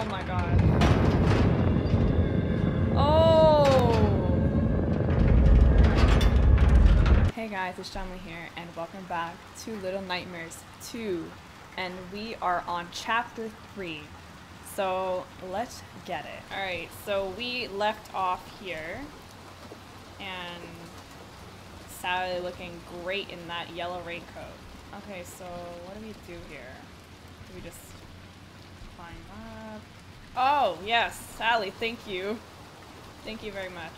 Oh my god. Oh! Hey guys, it's Shaamali here, and welcome back to Little Nightmares 2. And we are on chapter 3. So let's get it. Alright, so we left off here. And Sally looking great in that yellow raincoat. Okay, so what do we do here? Do we just? Oh, yes, Sally, thank you. Thank you very much.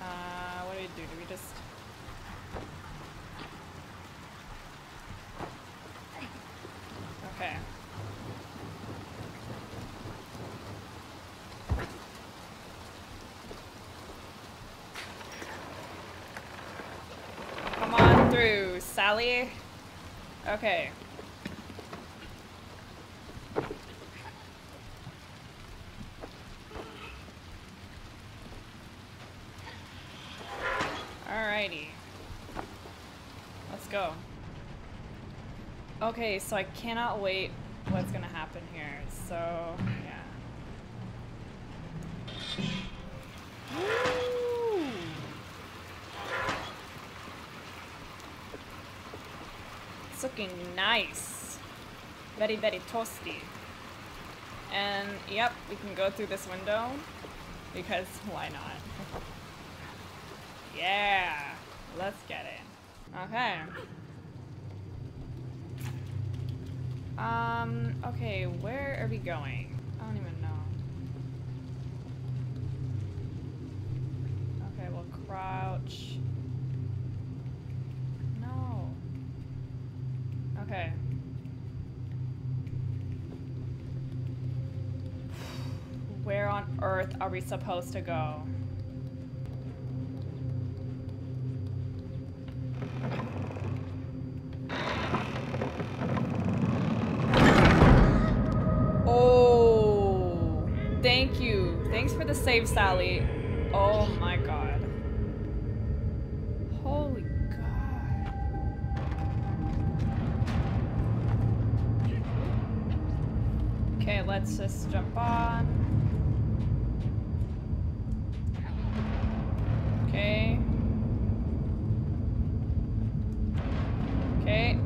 Uh, what do we do? Do we just... Okay. Come on through, Sally. Okay. Alrighty. Let's go. Okay, so I cannot wait what's gonna happen here. So, yeah. It's looking nice. Very, very toasty. And, yep, we can go through this window. Because, why not? Yeah! Let's get it. Okay. Um, okay, where are we going? I don't even know. Okay, we'll crouch. No. Okay. Where on earth are we supposed to go? Save, Sally. Oh my god. Holy god. Okay, let's just jump on. Okay. Okay,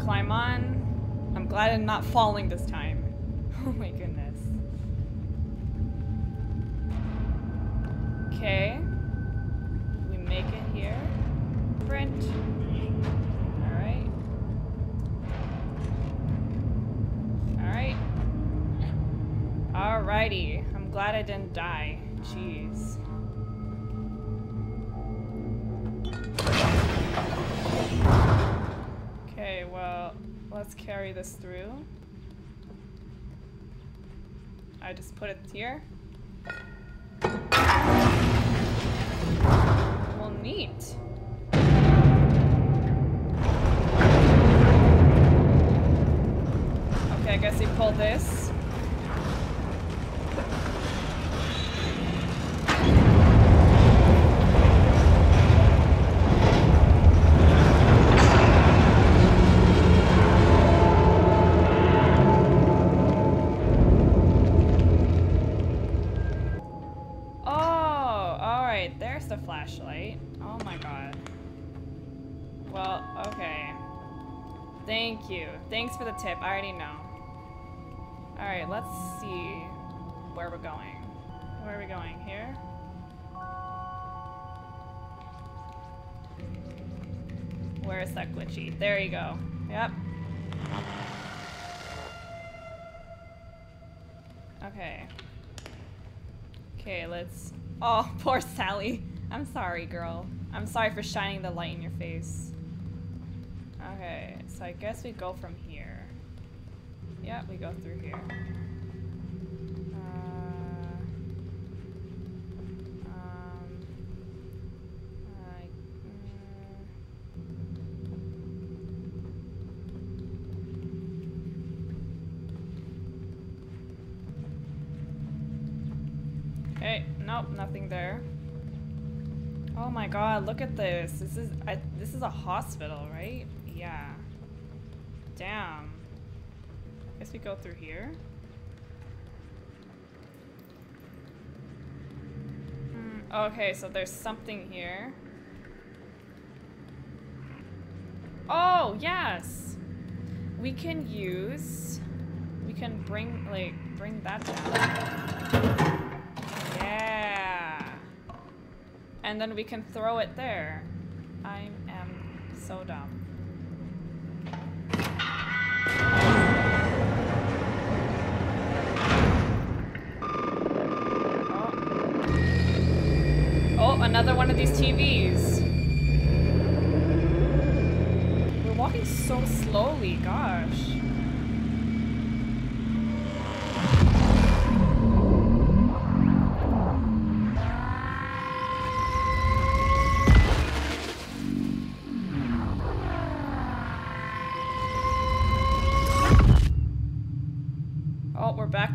climb on. I'm glad I'm not falling this time. I didn't die. Jeez. Okay, well, let's carry this through. I just put it here. Well, neat. Okay, I guess you pull this. That glitchy? There you go. Yep. Okay. Okay, let's... Oh, poor Sally. I'm sorry, girl. I'm sorry for shining the light in your face. Okay, so I guess we go from here. Yeah, we go through here. Uh, um, I- mm. Okay, nope, nothing there. Oh my god, look at this. This is I, this is a hospital, right? Yeah. Damn. Guess we go through here. Hmm, okay, so there's something here. Oh, yes! We can use... We can bring, like, bring that down. Yeah! And then we can throw it there. I am so dumb. Oh. oh, another one of these TVs. We're walking so slowly, gosh.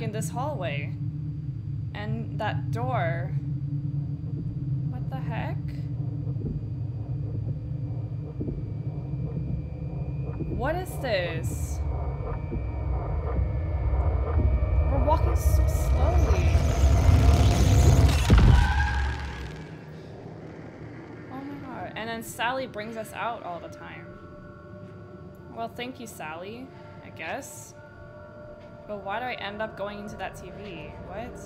In this hallway. And that door. What the heck? What is this? We're walking so slowly. Oh my god. And then Sally brings us out all the time. Well, thank you, Sally, I guess. But why do I end up going into that TV? What?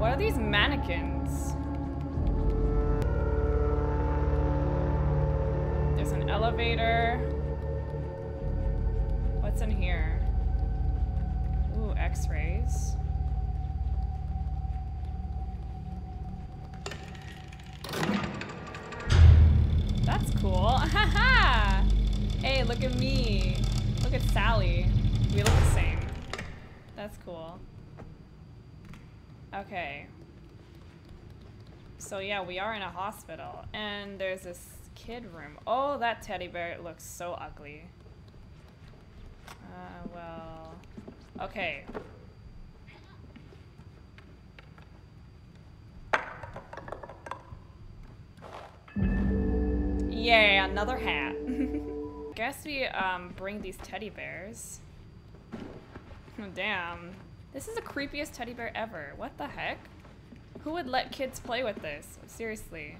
What are these mannequins? There's an elevator. What's in here? Ooh, x-rays. Sally. We look the same. That's cool. Okay. So yeah, we are in a hospital. And there's this kid room. Oh, that teddy bear looks so ugly. Uh, well... Okay. Yay, another hat. Guess we um, bring these teddy bears. Oh, damn. This is the creepiest teddy bear ever. What the heck? Who would let kids play with this? Seriously.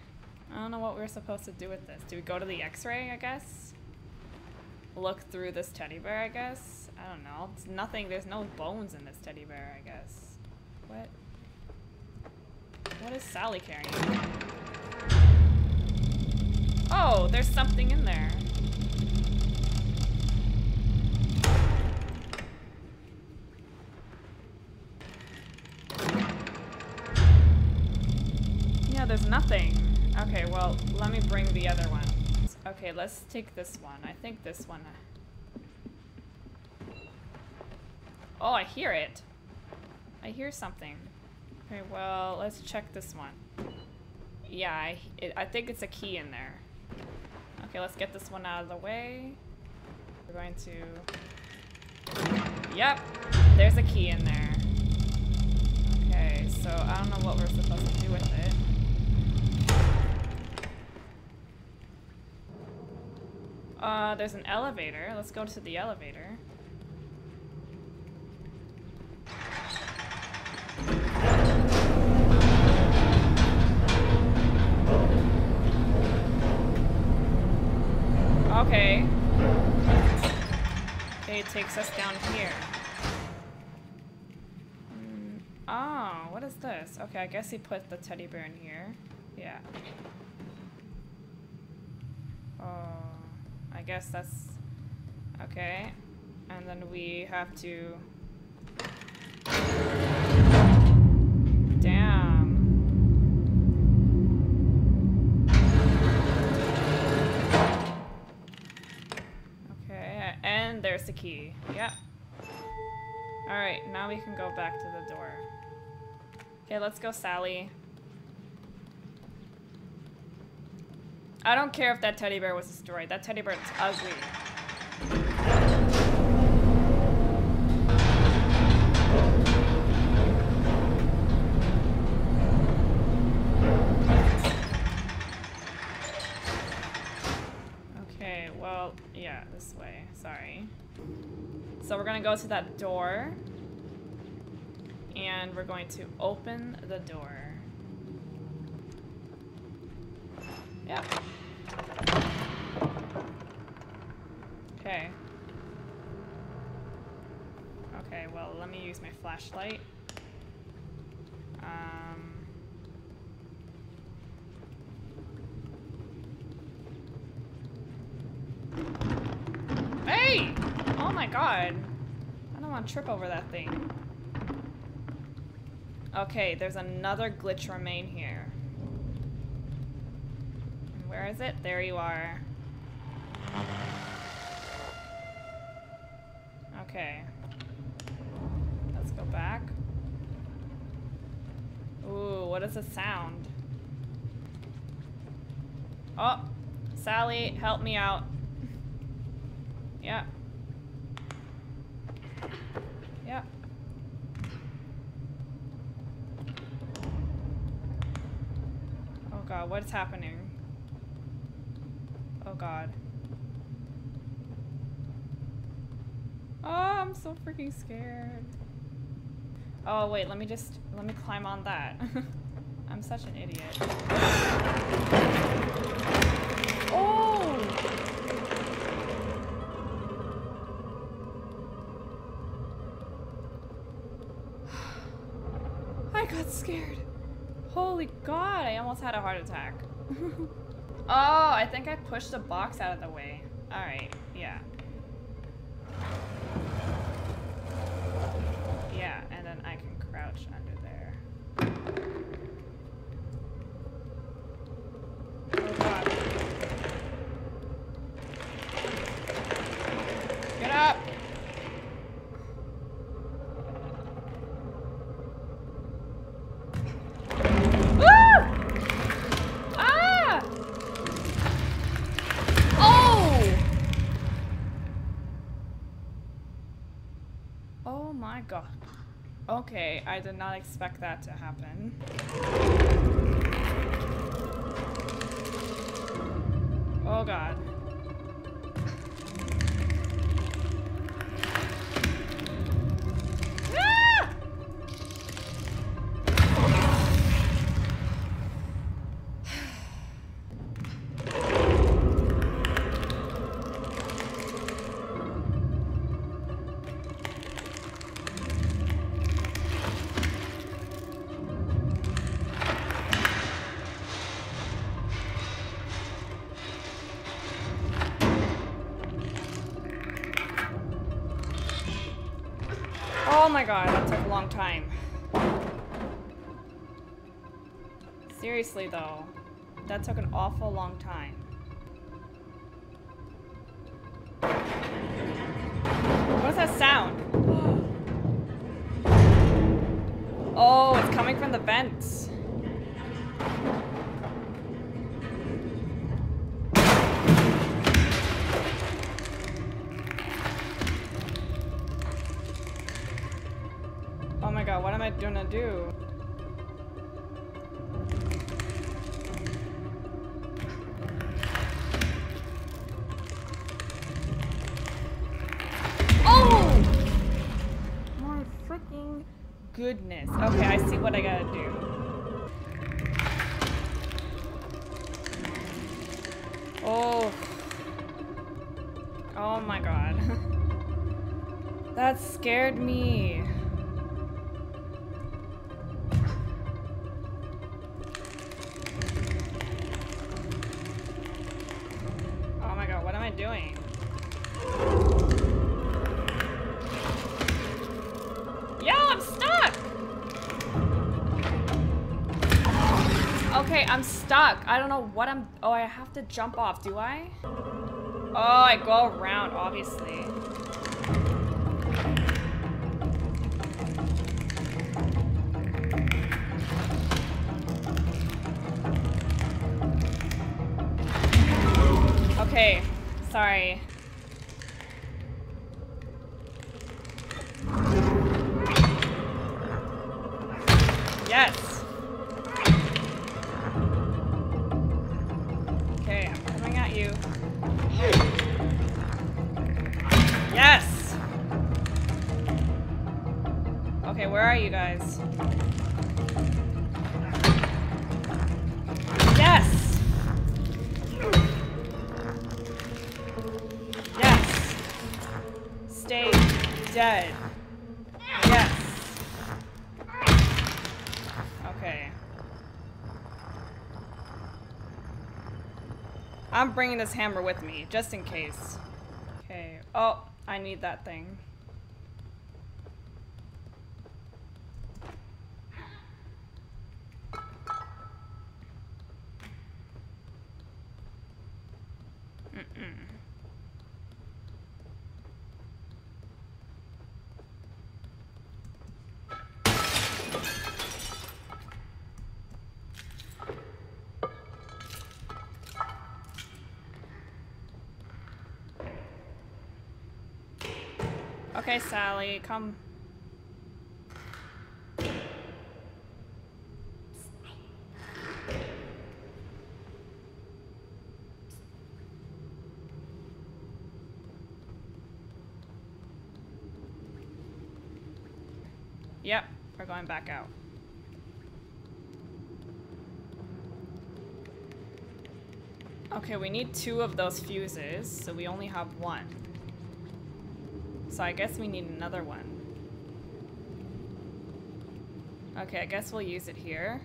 I don't know what we're supposed to do with this. Do we go to the x-ray, I guess? Look through this teddy bear, I guess? I don't know. It's nothing. There's no bones in this teddy bear, I guess. What? What is Sally carrying? Oh, there's something in there. There's nothing. Okay, well, let me bring the other one. Okay, let's take this one. I think this one... Oh, I hear it. I hear something. Okay, well, let's check this one. Yeah, I, it, I think it's a key in there. Okay, let's get this one out of the way. We're going to... Yep, there's a key in there. Okay, so I don't know what we're supposed to do with it. Uh, there's an elevator. Let's go to the elevator. Okay. It takes us down here. Mm, oh, what is this? Okay, I guess he put the teddy bear in here. Yeah. Oh, I guess that's... Okay. And then we have to... Damn. Okay, and there's the key. Yep. Alright, now we can go back to the door. Okay, let's go, Sally. I don't care if that teddy bear was destroyed. That teddy bear is ugly. Okay, well, yeah, this way. Sorry. So we're gonna go to that door. And we're going to open the door. Yep. Okay. Okay, well, let me use my flashlight. Um... Hey! Oh my god. I don't want to trip over that thing. Okay, there's another glitch remain here. Where is it? There you are. Okay. Let's go back. Ooh, what is the sound? Oh, Sally, help me out. Yeah. Yeah. Oh god, what is happening? God. Oh, I'm so freaking scared. Oh wait, let me just, let me climb on that. I'm such an idiot. oh! I got scared. Holy god, I almost had a heart attack. oh, I think I pushed the box out of the way. Alright, yeah. Yeah, and then I can crouch under there. Oh god. Get up! Ah! Ah! Oh! Oh my god. Okay, I did not expect that to happen. Oh god. Seriously though, that took an awful long time. What's that sound? Oh, it's coming from the vents. Oh my god, what am I gonna do? What I gotta do. Oh. Oh my god. that scared me. Oh my god, what am I doing? Okay, I'm stuck. I don't know what I'm... Oh, I have to jump off, do I? Oh, I go around, obviously. Okay, sorry. This hammer with me, just in case. Okay. Oh, I need that thing. Okay, Sally, come. Yep, we're going back out. Okay, we need two of those fuses, so we only have one. So I guess we need another one. Okay, I guess we'll use it here.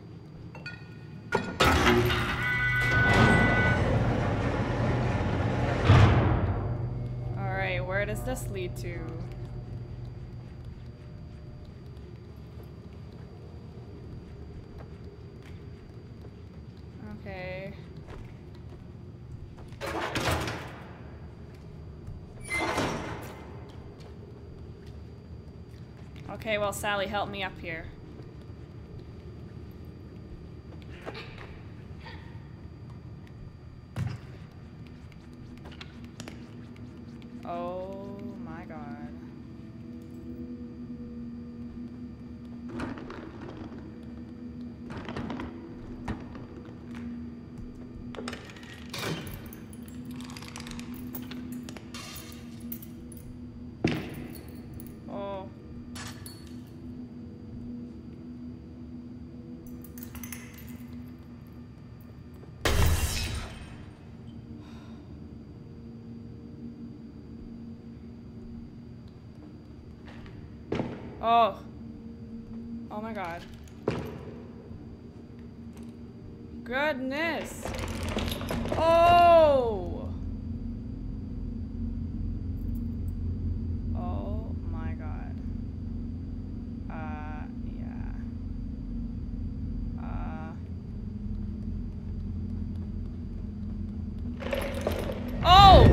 Alright, where does this lead to? Okay. Okay, well, Sally, help me up here. Oh my god. Oh. Oh. Oh my god. Goodness. Oh. Oh my god. Uh, yeah. Uh. Oh!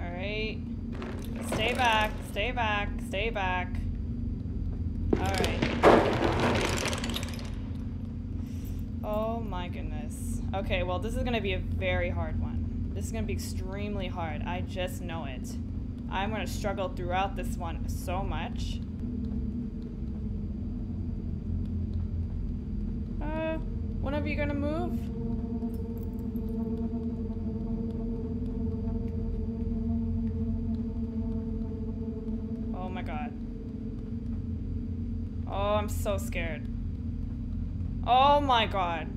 Alright. Stay back, stay back, stay back. Alright. Oh my goodness. Okay, well, this is gonna be a very hard one. This is gonna be extremely hard. I just know it. I'm gonna struggle throughout this one so much. Uh, when are you gonna move? Oh my god. Oh, I'm so scared. Oh my god.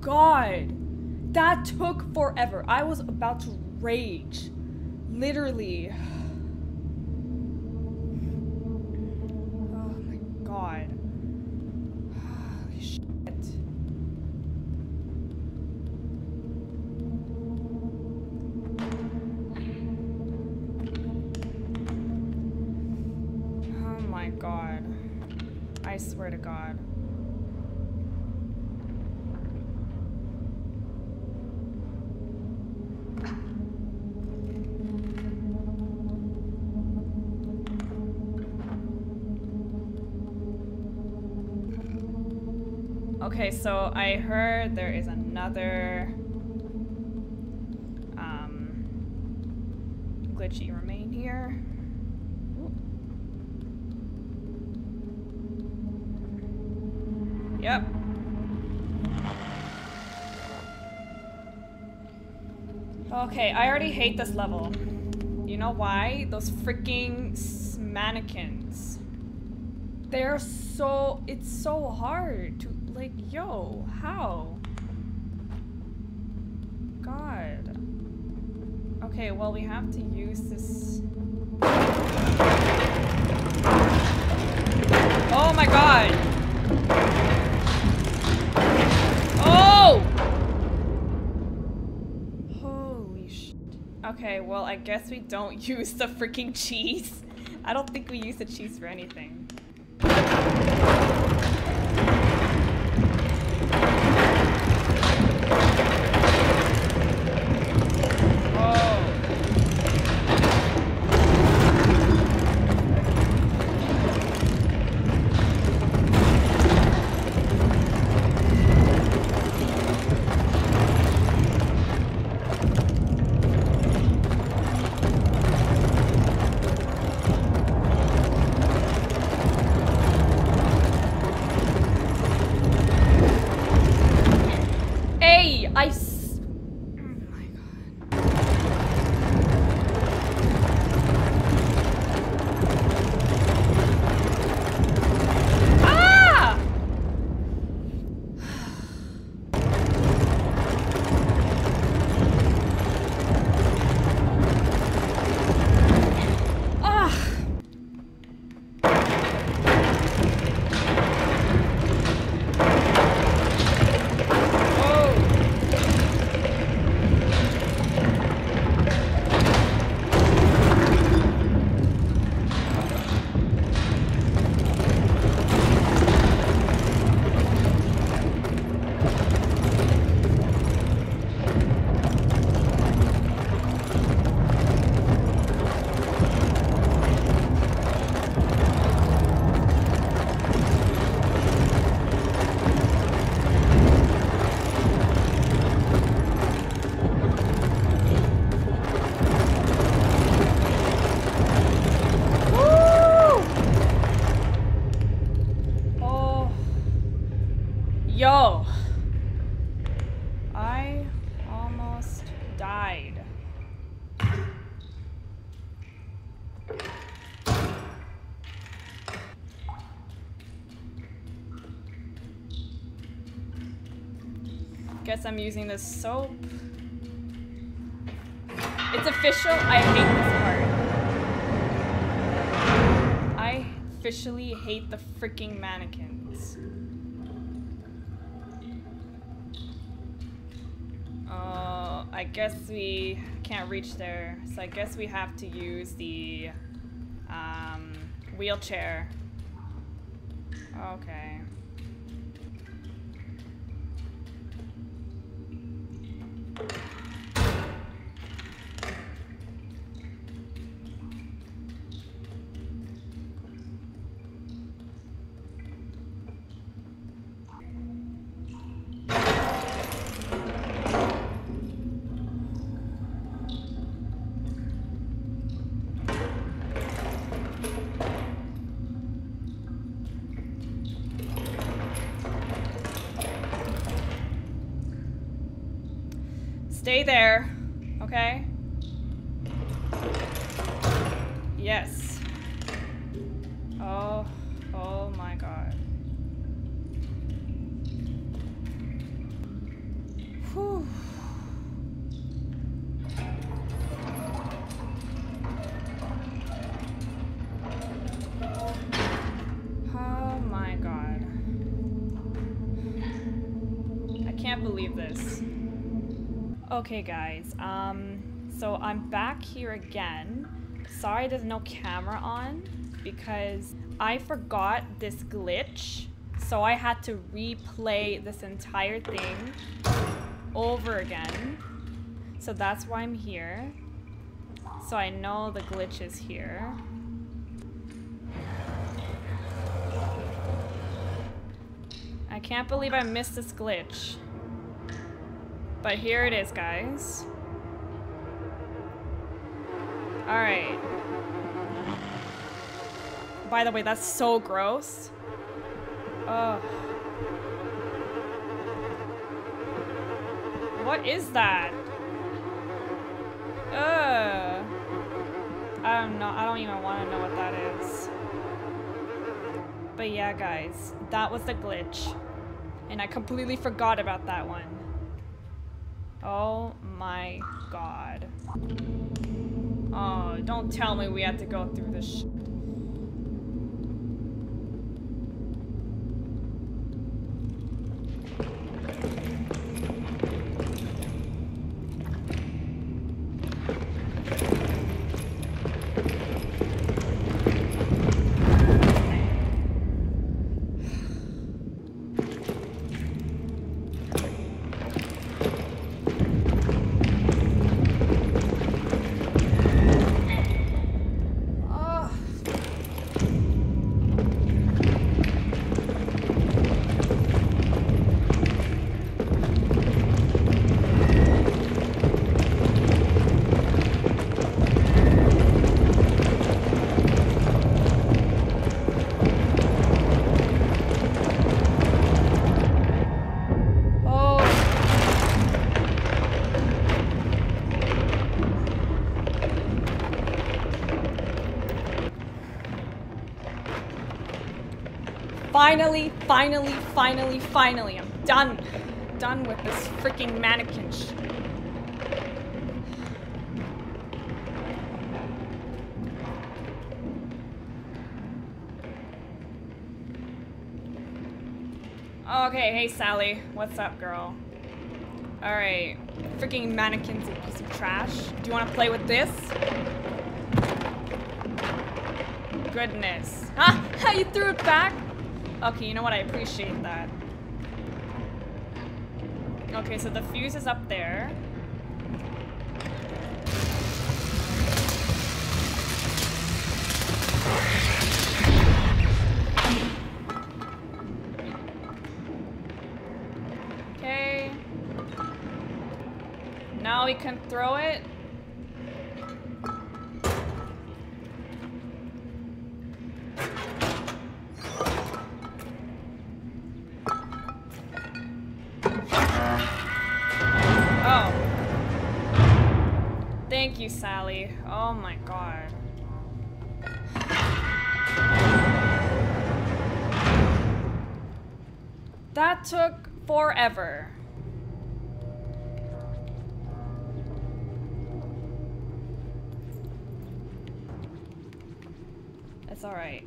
god. That took forever. I was about to rage. Literally. Okay, so I heard there is another um, glitchy remain here. Ooh. Yep. Okay, I already hate this level. You know why? Those freaking mannequins. They're so... It's so hard to... Like, yo, how? God. Okay, well, we have to use this... Oh my god! Oh! Holy shit. Okay, well, I guess we don't use the freaking cheese. I don't think we use the cheese for anything. Guess I'm using this soap. It's official. I hate this part. I officially hate the freaking mannequins. Uh, I guess we can't reach there, so I guess we have to use the um, wheelchair. Okay. Stay there, okay? Yes. Oh, oh my god. Okay, guys. Um, so I'm back here again. Sorry there's no camera on because I forgot this glitch. So I had to replay this entire thing over again. So that's why I'm here. So I know the glitch is here. I can't believe I missed this glitch. But here it is, guys. Alright. By the way, that's so gross. Ugh. What is that? Ugh. I don't know. I don't even want to know what that is. But yeah, guys. That was the glitch. And I completely forgot about that one. Oh my god. Oh, don't tell me we have to go through this Finally, finally, finally, finally, I'm done. Done with this freaking mannequin Okay, hey Sally. What's up, girl? Alright. Freaking mannequins, a piece of trash. Do you want to play with this? Goodness. How ah, you threw it back? Okay, you know what? I appreciate that. Okay, so the fuse is up there. Okay. Now we can throw it. That took forever. It's alright.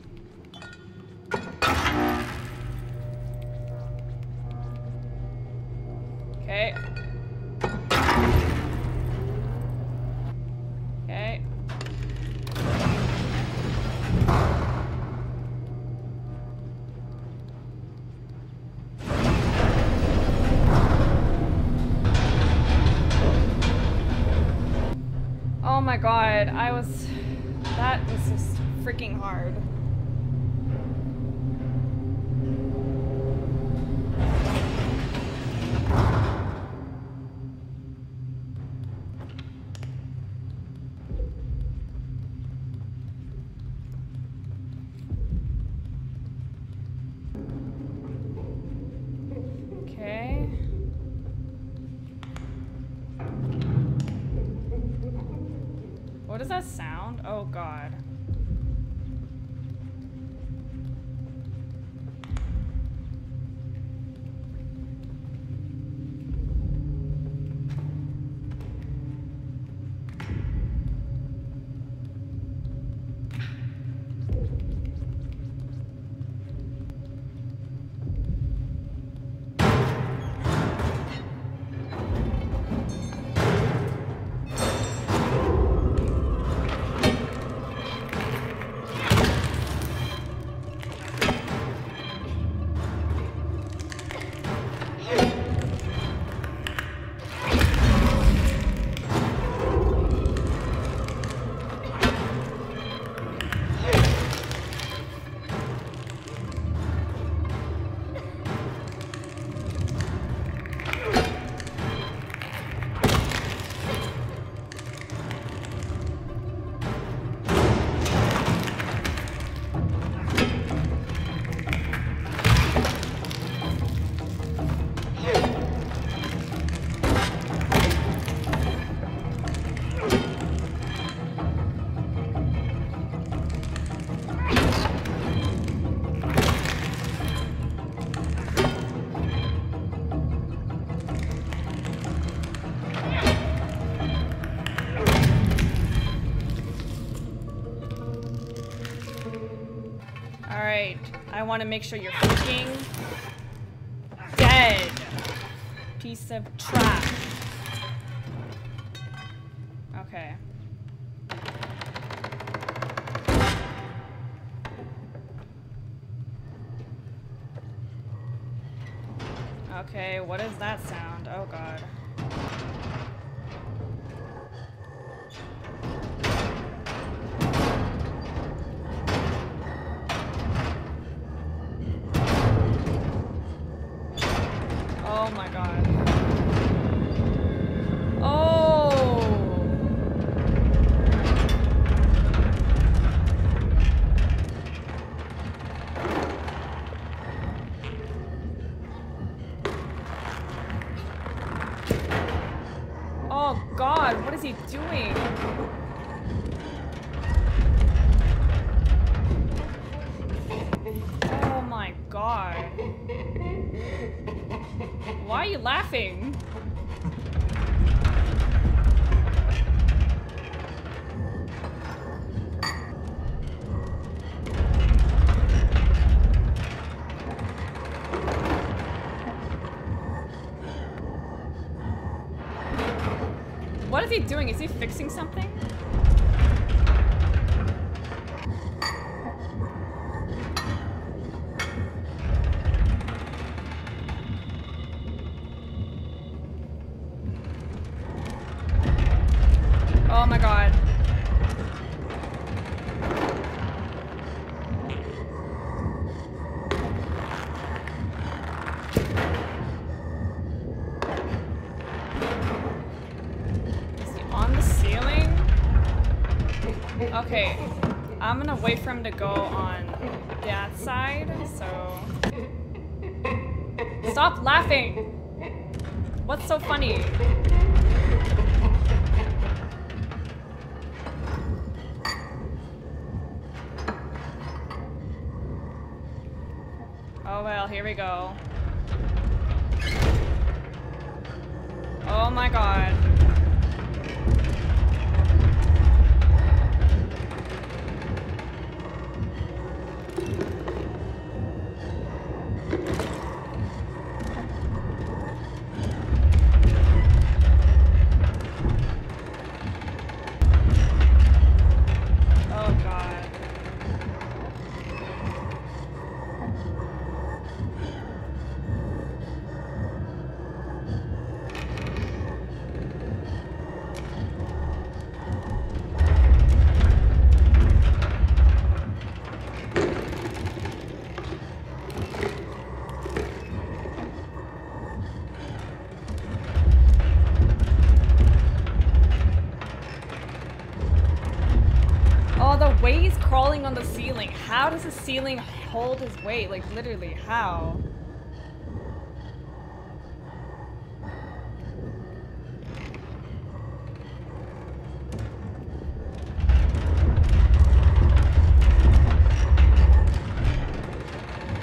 hard. What does that sound? Want to make sure you're freaking doing? Is he fixing something? The ceiling hold his weight? Like, literally, how?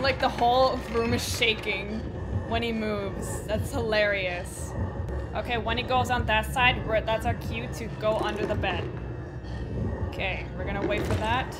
Like, the whole room is shaking when he moves. That's hilarious. Okay, when he goes on that side, that's our cue to go under the bed. Okay, we're gonna wait for that.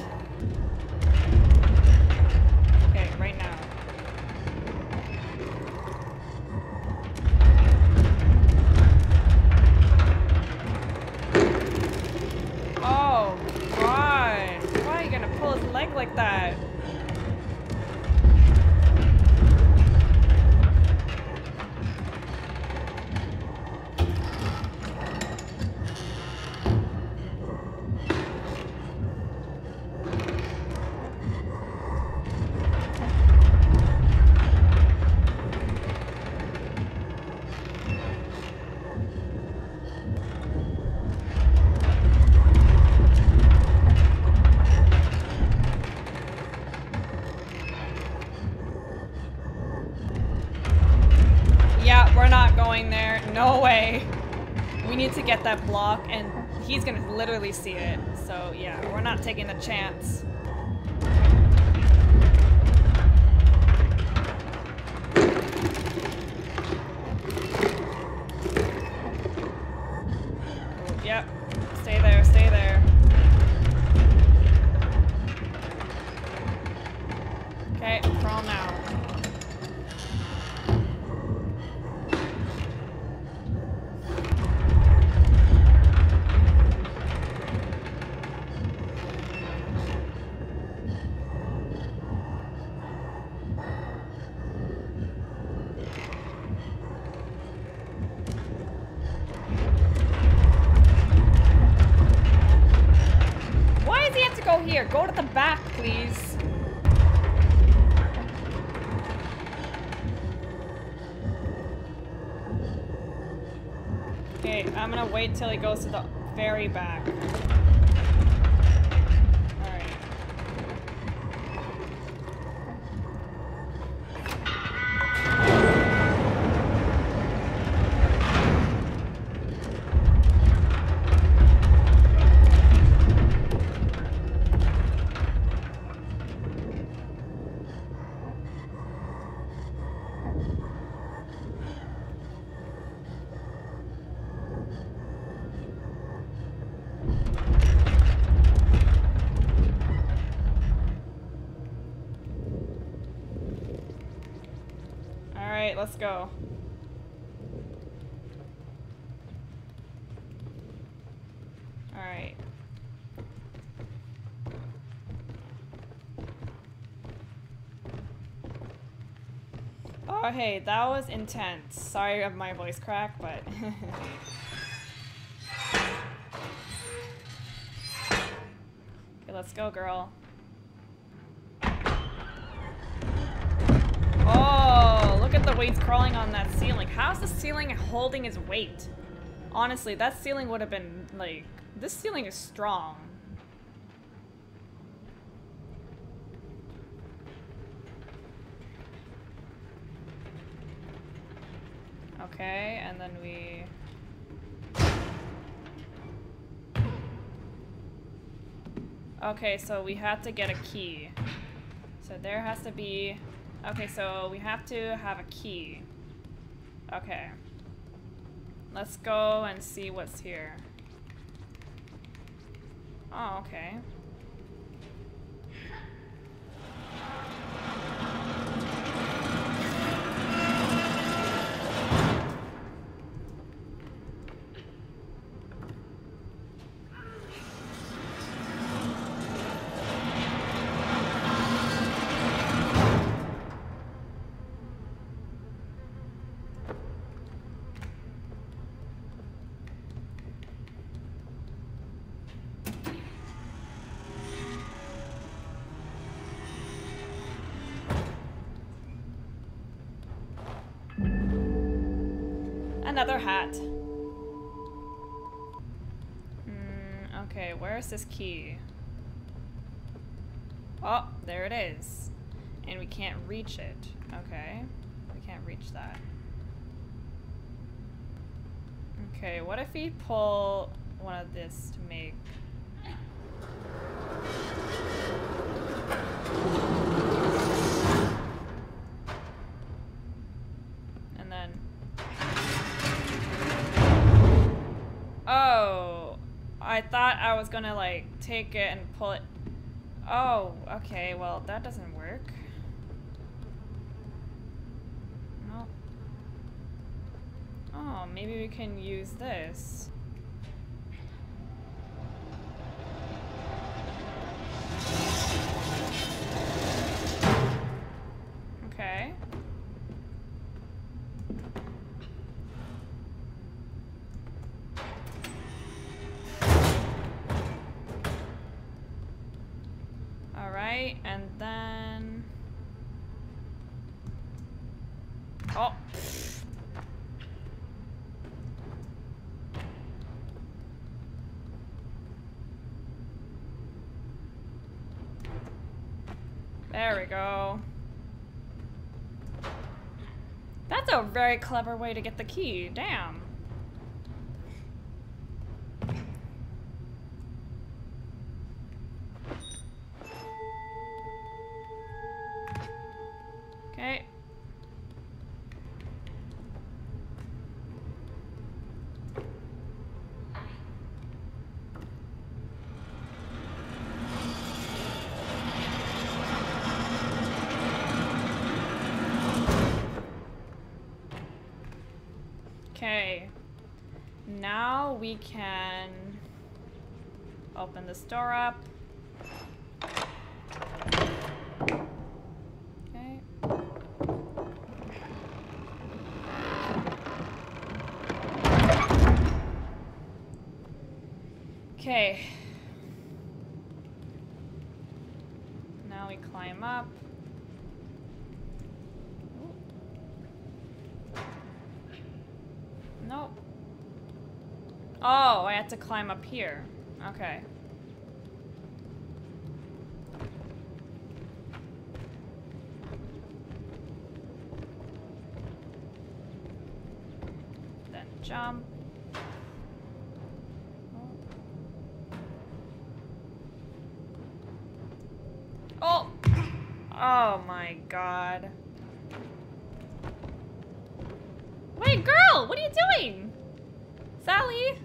Need to get that block, and he's gonna literally see it. So, yeah, we're not taking the chance. Wait till he goes to the let's go. Alright. Oh, hey, that was intense. Sorry of my voice crack, but... okay, let's go, girl. Oh, look at the weights crawling on that ceiling. How's the ceiling holding its weight? Honestly, that ceiling would have been, like... This ceiling is strong. Okay, and then we... Okay, so we had to get a key. So there has to be... Okay, so we have to have a key. Okay. Let's go and see what's here. Oh, okay. Another hat. Hmm, okay, where's this key? Oh, there it is. And we can't reach it. Okay. We can't reach that. Okay, what if we pull one of this to make... gonna like take it and pull it. Oh, okay, well that doesn't work. No. Oh, maybe we can use this. Go. That's a very clever way to get the key, damn. Okay. Okay. Now we can open this door up. Okay. Okay. now we climb up. Nope. Oh, I had to climb up here. Okay. Then jump. Oh! Oh my god. Wait, girl! What are you doing? Sally!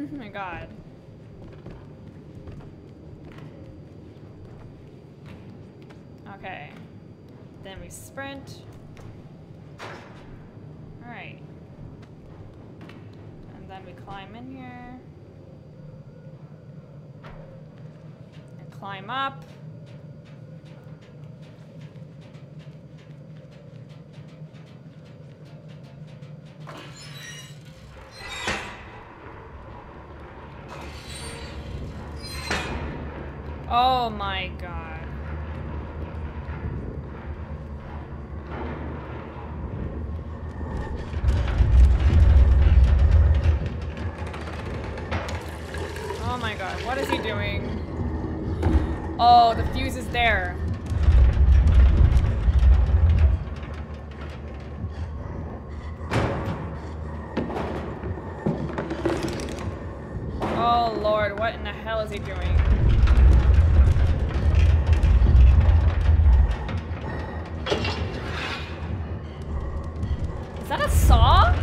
oh my god. Okay. Then we sprint. Alright. And then we climb in here. And climb up. Oh lord, what in the hell is he doing? Is that a saw?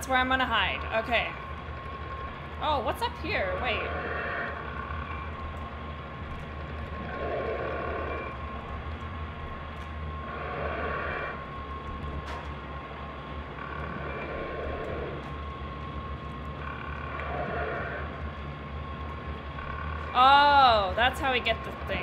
That's where I'm gonna hide. Okay. Oh, what's up here? Wait. Oh, that's how we get the thing.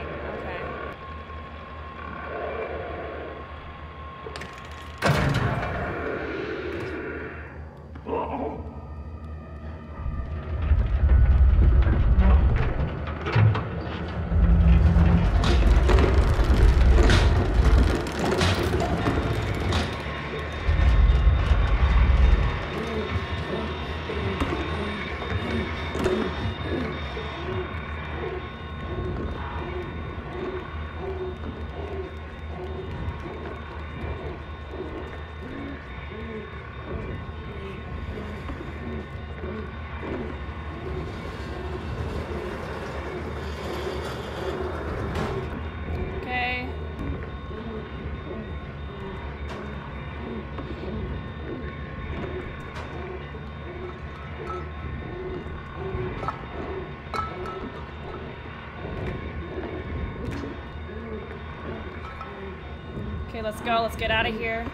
Go. Let's get out of here.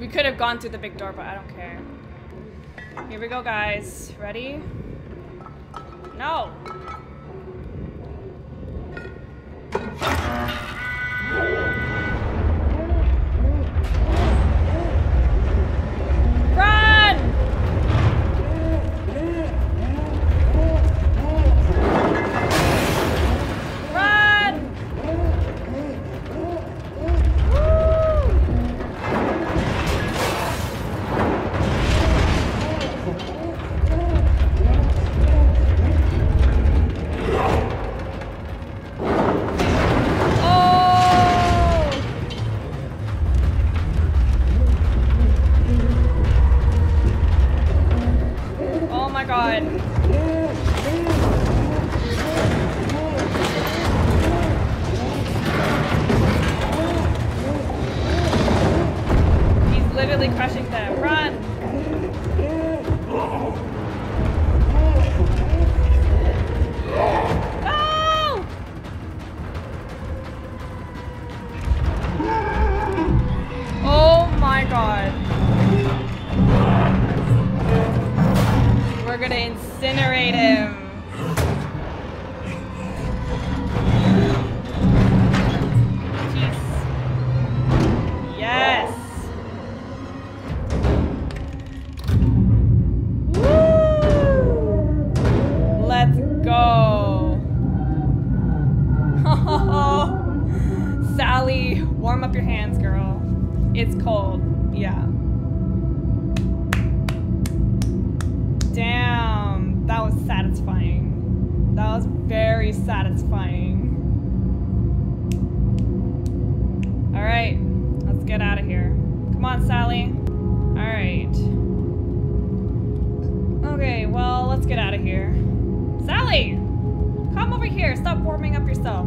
We could have gone through the big door, but I don't care. Here we go, guys. Ready? No! Here. Stop warming up yourself.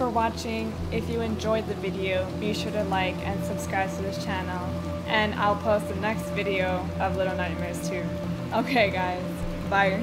For watching. If you enjoyed the video, be sure to like and subscribe to this channel. And I'll post the next video of Little Nightmares 2. Okay, guys. Bye.